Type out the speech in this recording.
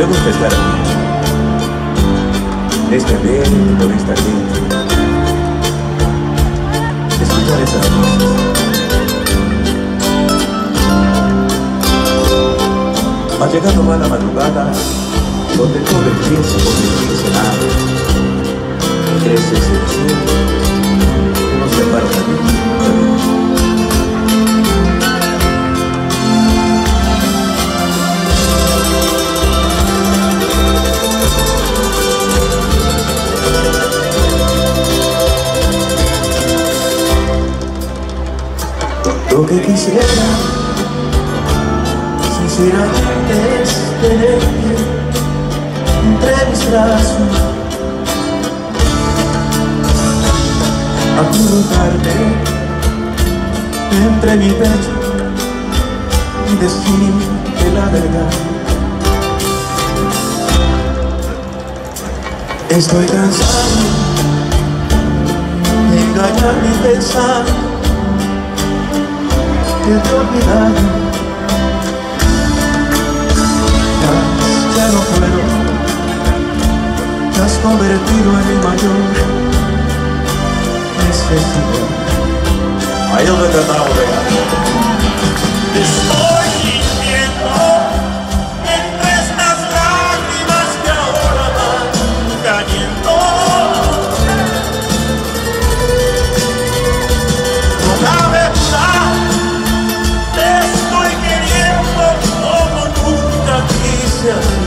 Me gusta estar aquí. Este ambiente con esta gente. Escuchar esas voces. Va llegando más la madrugada, donde todo empieza por decirse nada. Ese es el Lo que quisiera. Sinceramente es tenerte entre mis brazos. Acurrucarte entre mi pecho y decirte la verdad. Estoy cansado de engañar mi pensar que te he olvidado Mas ya no puedo. Te has convertido en mi mayor. Necesidad Ahí donde tratamos te